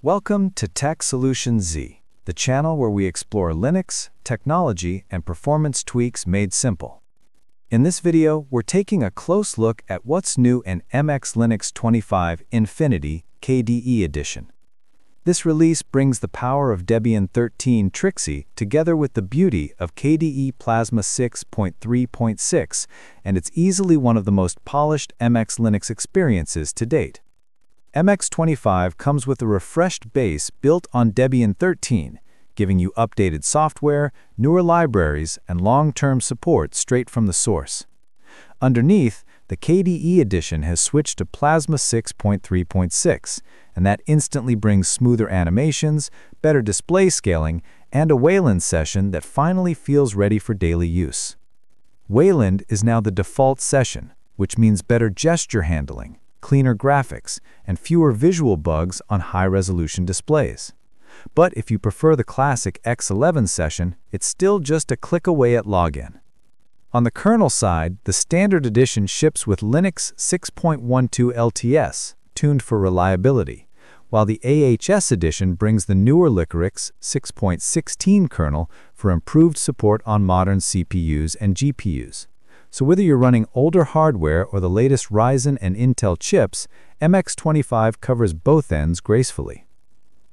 Welcome to TechSolutionZ, the channel where we explore Linux, technology, and performance tweaks made simple. In this video, we're taking a close look at what's new in MX Linux 25 Infinity KDE Edition. This release brings the power of Debian 13 Trixie together with the beauty of KDE Plasma 6.3.6, and it's easily one of the most polished MX Linux experiences to date. MX25 comes with a refreshed base built on Debian 13, giving you updated software, newer libraries, and long-term support straight from the source. Underneath, the KDE edition has switched to Plasma 6.3.6, and that instantly brings smoother animations, better display scaling, and a Wayland session that finally feels ready for daily use. Wayland is now the default session, which means better gesture handling, cleaner graphics, and fewer visual bugs on high-resolution displays. But if you prefer the classic X11 session, it's still just a click away at login. On the kernel side, the standard edition ships with Linux 6.12 LTS, tuned for reliability, while the AHS edition brings the newer Liquorix 6.16 kernel for improved support on modern CPUs and GPUs. So whether you're running older hardware or the latest Ryzen and Intel chips, MX25 covers both ends gracefully.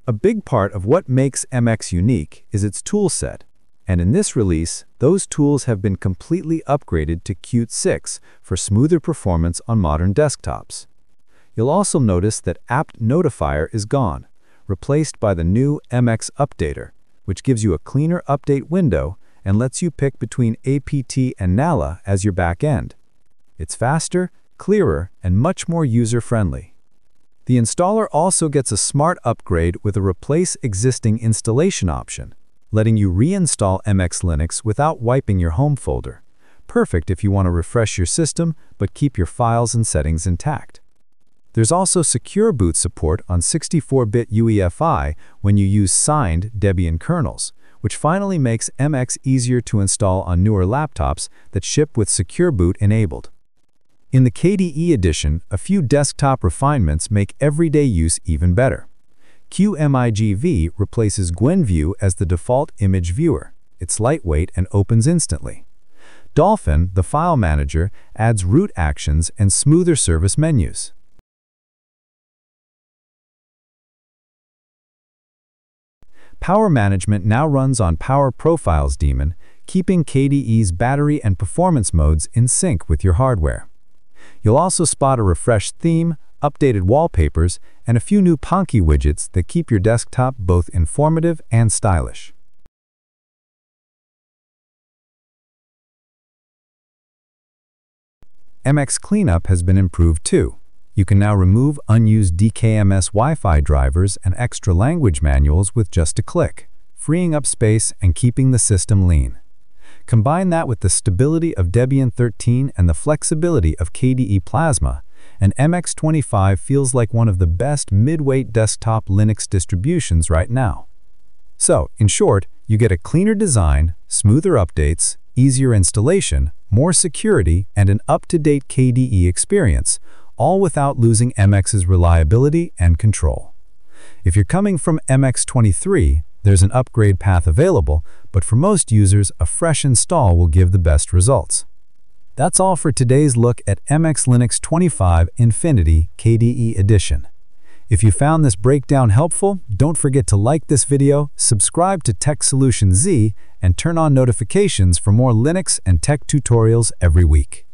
A big part of what makes MX unique is its toolset, and in this release, those tools have been completely upgraded to Qt 6 for smoother performance on modern desktops. You'll also notice that apt notifier is gone, replaced by the new MX Updater, which gives you a cleaner update window and lets you pick between APT and Nala as your back end. It's faster, clearer, and much more user-friendly. The installer also gets a smart upgrade with a replace existing installation option, letting you reinstall MX Linux without wiping your home folder. Perfect if you want to refresh your system but keep your files and settings intact. There's also secure boot support on 64-bit UEFI when you use signed Debian kernels, which finally makes MX easier to install on newer laptops that ship with Secure Boot enabled. In the KDE edition, a few desktop refinements make everyday use even better. Qimgv replaces Gwenview as the default image viewer. It's lightweight and opens instantly. Dolphin, the file manager, adds root actions and smoother service menus. Power management now runs on Power Profiles daemon, keeping KDE's battery and performance modes in sync with your hardware. You'll also spot a refreshed theme, updated wallpapers, and a few new Conky widgets that keep your desktop both informative and stylish. MX Cleanup has been improved too. You can now remove unused DKMS Wi-Fi drivers and extra language manuals with just a click, freeing up space and keeping the system lean. Combine that with the stability of Debian 13 and the flexibility of KDE Plasma, and MX25 feels like one of the best mid-weight desktop Linux distributions right now. So, in short, you get a cleaner design, smoother updates, easier installation, more security, and an up-to-date KDE experience, all without losing MX's reliability and control. If you're coming from MX23, there's an upgrade path available, but for most users, a fresh install will give the best results. That's all for today's look at MX Linux 25 Infinity KDE Edition. If you found this breakdown helpful, don't forget to like this video, subscribe to TechSolutionZ, and turn on notifications for more Linux and tech tutorials every week.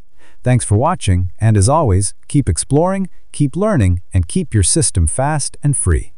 Thanks for watching, and as always, keep exploring, keep learning, and keep your system fast and free.